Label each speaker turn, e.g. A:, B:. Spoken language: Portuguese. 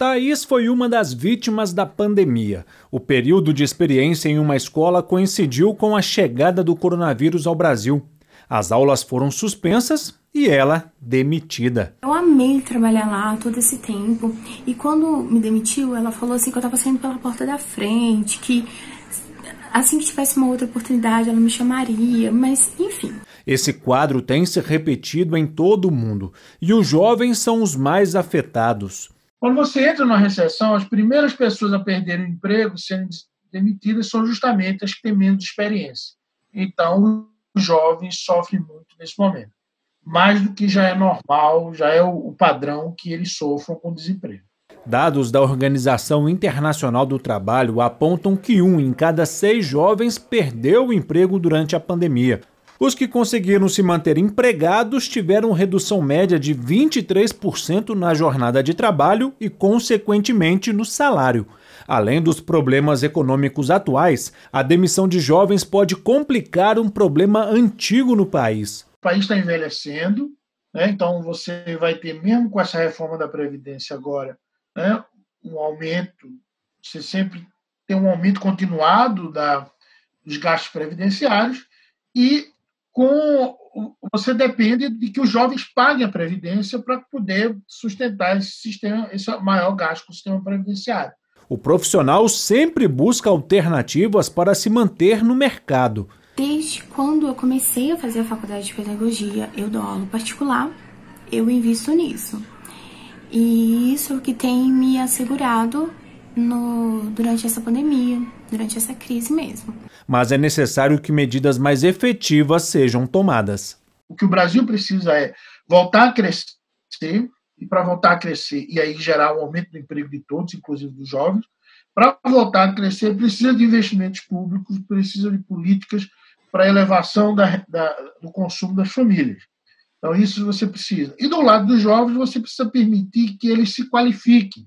A: Thaís foi uma das vítimas da pandemia. O período de experiência em uma escola coincidiu com a chegada do coronavírus ao Brasil. As aulas foram suspensas e ela demitida.
B: Eu amei trabalhar lá todo esse tempo e quando me demitiu, ela falou assim que eu estava saindo pela porta da frente, que assim que tivesse uma outra oportunidade ela me chamaria, mas enfim.
A: Esse quadro tem se repetido em todo o mundo e os jovens são os mais afetados.
C: Quando você entra numa recessão, as primeiras pessoas a perderem o emprego, sendo demitidas, são justamente as que têm menos experiência. Então, os jovens sofrem muito nesse momento. Mais do que já é normal, já é o padrão que eles sofram com desemprego.
A: Dados da Organização Internacional do Trabalho apontam que um em cada seis jovens perdeu o emprego durante a pandemia. Os que conseguiram se manter empregados tiveram redução média de 23% na jornada de trabalho e, consequentemente, no salário. Além dos problemas econômicos atuais, a demissão de jovens pode complicar um problema antigo no país.
C: O país está envelhecendo, né? então você vai ter, mesmo com essa reforma da Previdência agora, né? um aumento, você sempre tem um aumento continuado da, dos gastos previdenciários e com você depende de que os jovens paguem a previdência para poder sustentar esse sistema, esse maior gasto com o sistema previdenciário.
A: O profissional sempre busca alternativas para se manter no mercado.
B: Desde quando eu comecei a fazer a faculdade de pedagogia, eu dou aula particular, eu invisto nisso. E isso é o que tem me assegurado no, durante essa pandemia, durante essa crise mesmo
A: mas é necessário que medidas mais efetivas sejam tomadas.
C: O que o Brasil precisa é voltar a crescer, e para voltar a crescer, e aí gerar um aumento do emprego de todos, inclusive dos jovens, para voltar a crescer, precisa de investimentos públicos, precisa de políticas para a elevação da, da, do consumo das famílias. Então, isso você precisa. E do lado dos jovens, você precisa permitir que eles se qualifiquem.